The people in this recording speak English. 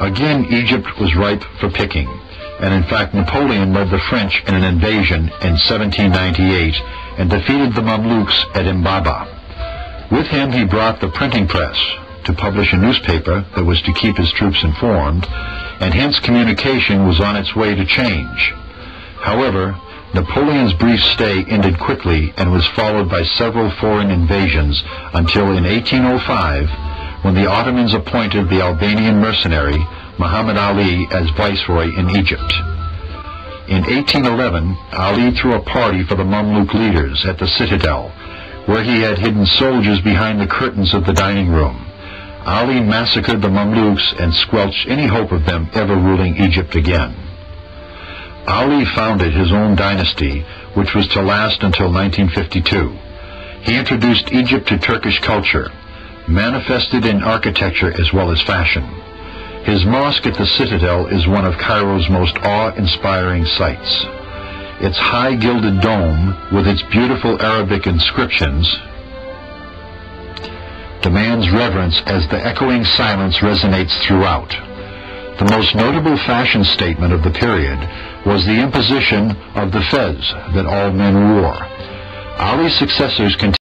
Again, Egypt was ripe for picking, and in fact Napoleon led the French in an invasion in 1798 and defeated the Mamluks at Imbaba. With him he brought the printing press to publish a newspaper that was to keep his troops informed, and hence communication was on its way to change. However, Napoleon's brief stay ended quickly and was followed by several foreign invasions until in 1805, when the Ottomans appointed the Albanian mercenary Muhammad Ali as viceroy in Egypt. In 1811, Ali threw a party for the Mamluk leaders at the citadel, where he had hidden soldiers behind the curtains of the dining room. Ali massacred the Mamluks and squelched any hope of them ever ruling Egypt again. Ali founded his own dynasty, which was to last until 1952. He introduced Egypt to Turkish culture, manifested in architecture as well as fashion. His mosque at the Citadel is one of Cairo's most awe-inspiring sights. Its high gilded dome, with its beautiful Arabic inscriptions, demands reverence as the echoing silence resonates throughout. The most notable fashion statement of the period was the imposition of the fez that all men wore. Ali's successors continued